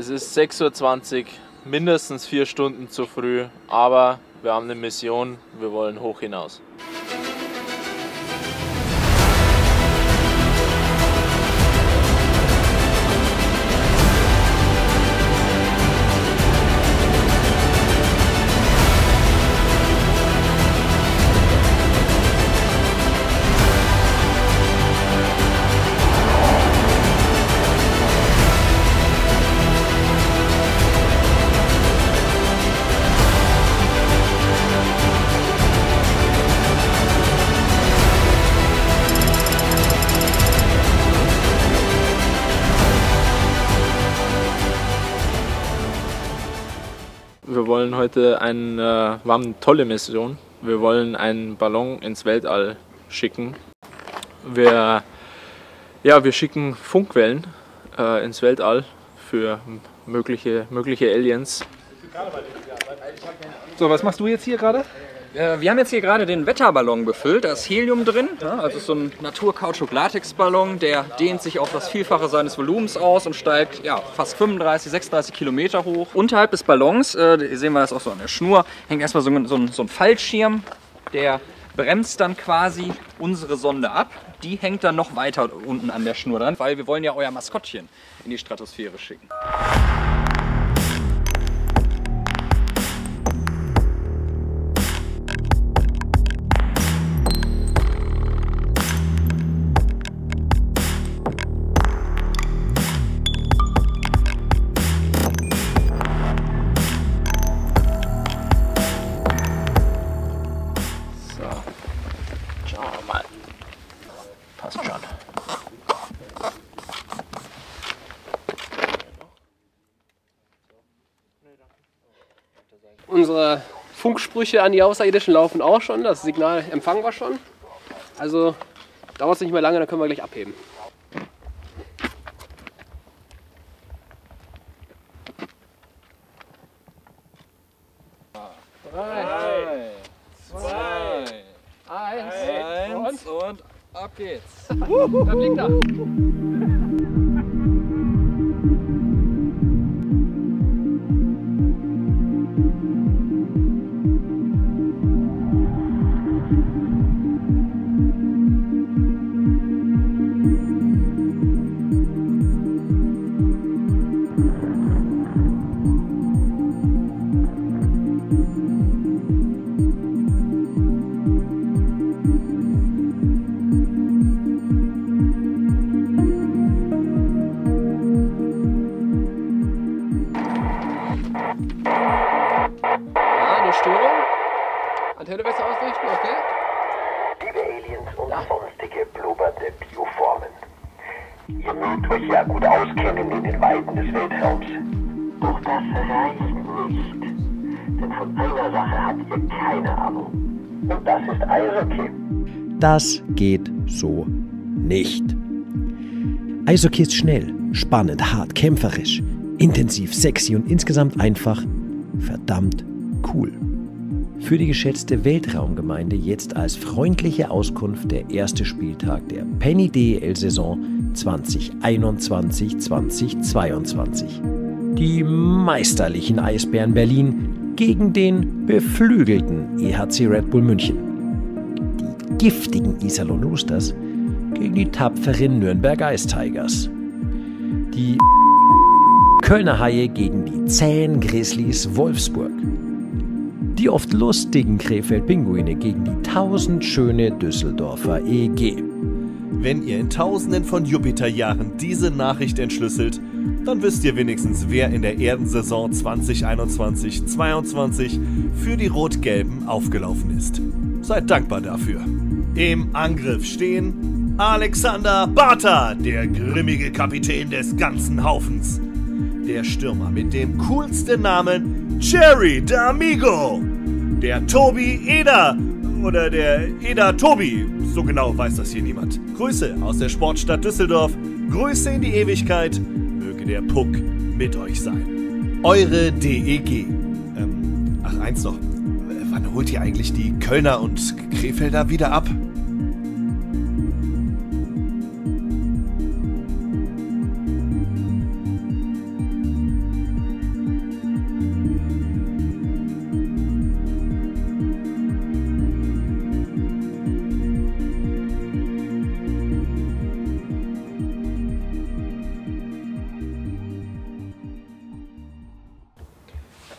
Es ist 6.20 Uhr, mindestens vier Stunden zu früh, aber wir haben eine Mission, wir wollen hoch hinaus. Wollen heute ein, äh, wir haben eine tolle Mission. Wir wollen einen Ballon ins Weltall schicken. Wir, ja, wir schicken Funkwellen äh, ins Weltall für mögliche, mögliche Aliens. So, was machst du jetzt hier gerade? Äh, Wir haben jetzt hier gerade den Wetterballon befüllt. Da ist Helium drin. Ja, also so ein Naturkautschuk-Latex-Ballon. Der dehnt sich auf das Vielfache seines Volumens aus und steigt ja, fast 35, 36 Kilometer hoch. Unterhalb des Ballons, äh, hier sehen wir das auch so an der Schnur, hängt erstmal so ein, so ein, so ein Fallschirm. Der bremst dann quasi unsere Sonde ab. Die hängt dann noch weiter unten an der Schnur dran, weil wir wollen ja euer Maskottchen in die Stratosphäre schicken. Wir mal. Passt schon. Unsere Funksprüche an die Außerirdischen laufen auch schon. Das Signal empfangen wir schon. Also dauert es nicht mehr lange, dann können wir gleich abheben. Eins. eins und ab geht's. Da fliegt er. sonstige blubbernde Bioformen. Ihr mögt euch ja gut auskennen in den Weiten des Weltraums. Doch das reicht nicht. Denn von einer Sache habt ihr keine Ahnung. Und das ist Eishockey. Das geht so nicht. Eishockey ist schnell, spannend, hart, kämpferisch, intensiv, sexy und insgesamt einfach verdammt cool. Für die geschätzte Weltraumgemeinde jetzt als freundliche Auskunft der erste Spieltag der Penny DEL-Saison 2021-2022. Die meisterlichen Eisbären Berlin gegen den beflügelten EHC Red Bull München. Die giftigen Iserlohn Roosters gegen die tapferen Nürnberg Ice Tigers. Die Kölner Haie gegen die zähen Grizzlies Wolfsburg. Die oft lustigen Krefeld-Pinguine gegen die tausendschöne Düsseldorfer EG. Wenn ihr in tausenden von Jupiterjahren diese Nachricht entschlüsselt, dann wisst ihr wenigstens, wer in der Erdensaison 2021-22 für die Rot-Gelben aufgelaufen ist. Seid dankbar dafür. Im Angriff stehen Alexander Barta, der grimmige Kapitän des ganzen Haufens. Der Stürmer mit dem coolsten Namen Jerry D'Amigo. Der Tobi Eder oder der Eder Tobi. So genau weiß das hier niemand. Grüße aus der Sportstadt Düsseldorf. Grüße in die Ewigkeit. Möge der Puck mit euch sein. Eure DEG. Ähm, ach, eins noch. Wann holt ihr eigentlich die Kölner und Krefelder wieder ab?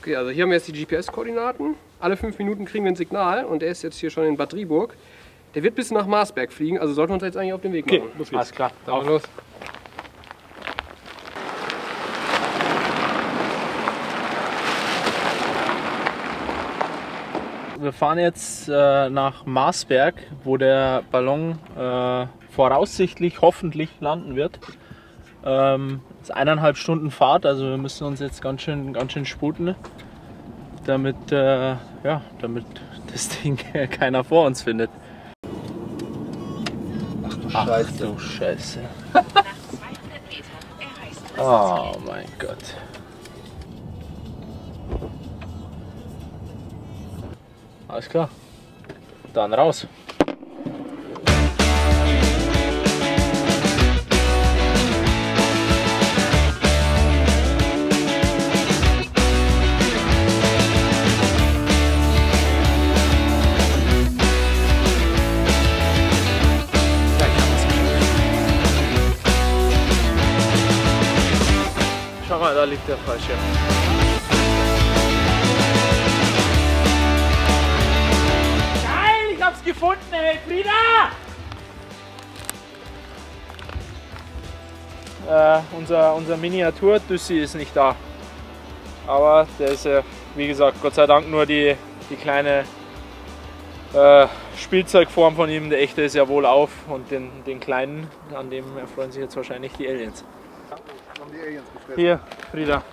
Okay, also hier haben wir jetzt die GPS-Koordinaten. Alle fünf Minuten kriegen wir ein Signal und der ist jetzt hier schon in Bad Driburg. Der wird bis nach Marsberg fliegen, also sollten wir uns jetzt eigentlich auf den Weg machen. los geht's. Alles klar. Auf los. Wir fahren jetzt äh, nach Marsberg, wo der Ballon äh, voraussichtlich, hoffentlich landen wird. Ähm, das ist eineinhalb Stunden Fahrt, also wir müssen uns jetzt ganz schön, ganz schön sputen, damit, äh, ja, damit das Ding keiner vor uns findet. Ach du Scheiße. Du Scheiße. oh mein Gott. Alles klar. Dann raus. Da liegt der Fallschirm. Geil, ich hab's gefunden, ey, Frieda! Äh, unser, unser Miniatur-Düssi ist nicht da. Aber der ist ja, wie gesagt, Gott sei Dank nur die, die kleine äh, Spielzeugform von ihm. Der echte ist ja wohl auf und den, den kleinen, an dem erfreuen sich jetzt wahrscheinlich die Aliens. Hier, Frieda.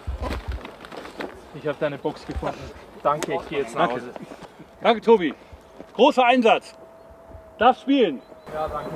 Ich habe deine Box gefunden. Danke, ich gehe jetzt nach Hause. Danke, Tobi. Großer Einsatz. Darf spielen. Ja, danke.